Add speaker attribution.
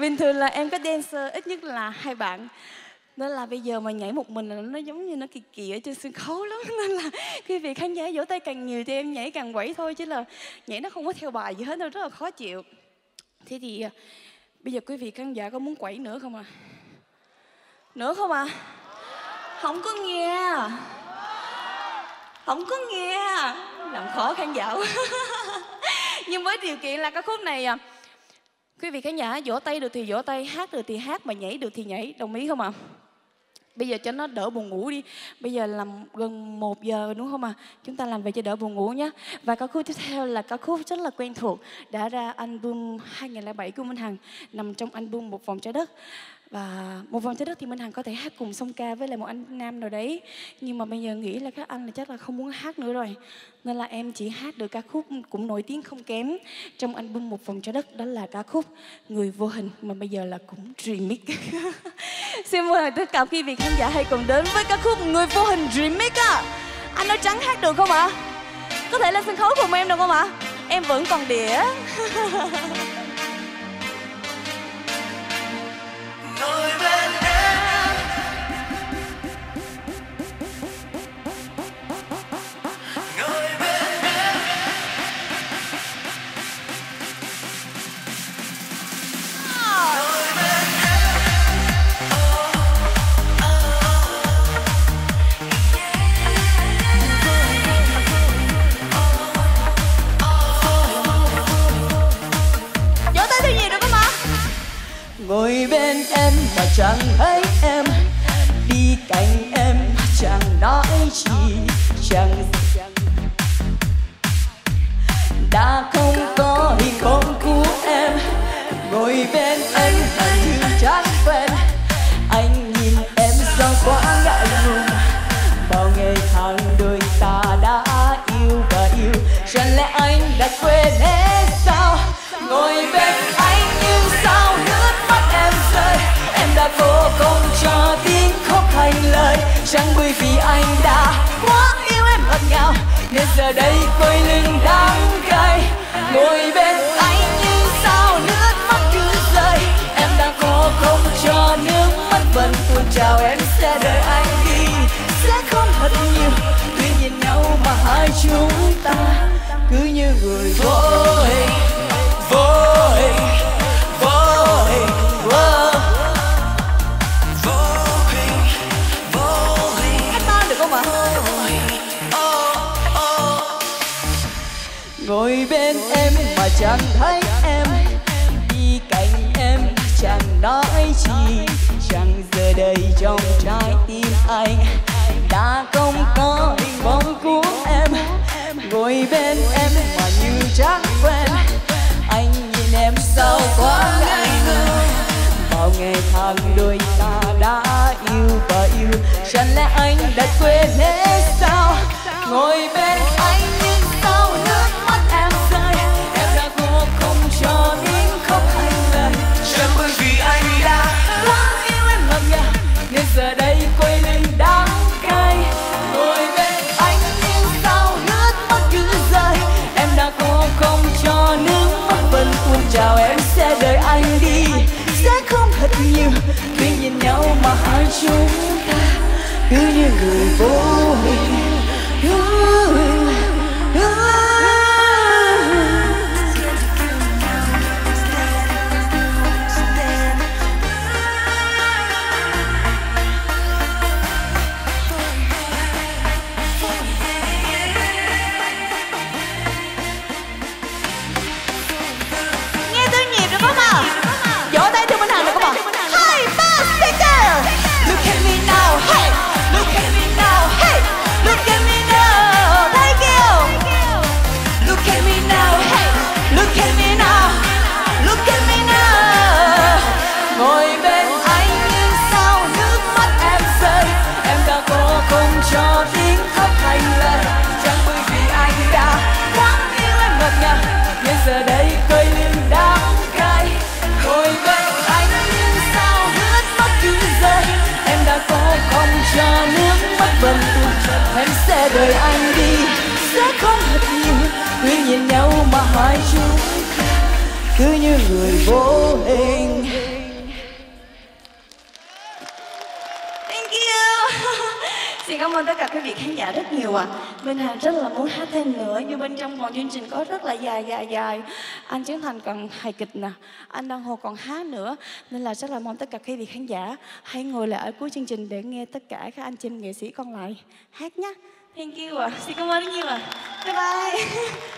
Speaker 1: bình thường là em có dancer, ít nhất là hai bạn. Nên là bây giờ mà nhảy một mình là nó giống như nó kỳ kỳ ở trên sân khấu lắm. Nên là quý vị khán giả vỗ tay càng nhiều thì em nhảy càng quẩy thôi, chứ là nhảy nó không có theo bài gì hết đâu, rất là khó chịu. Thế thì à, bây giờ quý vị khán giả có muốn quẩy nữa không à nữa không à không có nghe. Không có nghe. Làm khó khán giả nhưng với điều kiện là ca khúc này à quý vị khán giả, vỗ tay được thì vỗ tay, hát được thì hát, mà nhảy được thì nhảy. Đồng ý không ạ? Bây giờ cho nó đỡ buồn ngủ đi. Bây giờ làm gần một giờ đúng không ạ? Chúng ta làm về cho đỡ buồn ngủ nhé và ca khúc tiếp theo là ca khúc rất là quen thuộc, đã ra album 2007 của Minh Hằng, nằm trong album một vòng trái đất. Và một vòng trái đất thì Minh Hằng có thể hát cùng song ca với lại một anh nam nào đấy. Nhưng mà bây giờ nghĩ là các anh là chắc là không muốn hát nữa rồi. Nên là em chỉ hát được ca khúc cũng nổi tiếng không kém trong album một vòng trái đất, đó là ca khúc người vô hình, mà bây giờ là cũng remix. xin mời tất cả quý vị khán giả hãy cùng đến với ca khúc người vô hình remix à anh nói trắng hát được không ạ? Có thể lên sân khấu cùng em được không ạ? Em vẫn còn đĩa.
Speaker 2: Nơi ngồi bên em
Speaker 3: mà chẳng thấy em. Đi cạnh em mà chẳng nói gì, chẳng đã không có hình bóng của em. Ngồi bên em mà như chẳng quen. Anh nhìn em sao quá ngại ngùng. Bao ngày tháng đôi ta đã yêu và yêu. Chẳng lẽ anh đã quên hết sao? Ngồi bên chẳng bởi vì anh đã quá yêu em ngọt ngào. Nên giờ đây quay lưng đắng cay, ngồi bên ngồi bên em mà chẳng thấy em. Đi cạnh em chẳng nói chi. Chẳng giờ đây trong trái tim anh. Đã không có hình bóng của em. Ngồi bên em mà như chẳng quen. Anh nhìn em sao quá ngại ngùng bao ngày tháng đôi ta đã yêu và yêu. Chẳng lẽ anh đã quên hết sao? Ngồi bên anh thật tuy nhìn nhau mà hai chúng ta cứ như người vô hình. Anh cho nước mắt vẫn tuôn, em sẽ đợi anh đi. Sẽ không thật nhiều, cứ nhìn nhau mà hai chúng cứ như người vô hình.
Speaker 1: Xin cảm ơn tất cả quý vị khán giả rất nhiều ạ. Minh Hà rất là muốn hát thêm nữa nhưng bên trong còn chương trình có rất là dài dài dài. Anh Trấn Thành còn hài kịch nè, anh Đăng Hồ còn hát nữa nên là rất là mong tất cả quý vị khán giả hãy ngồi lại ở cuối chương trình để nghe tất cả các anh chị nghệ sĩ còn lại hát nhé. Thank you ạ. Xin cảm ơn rất nhiều ạ. Bye bye.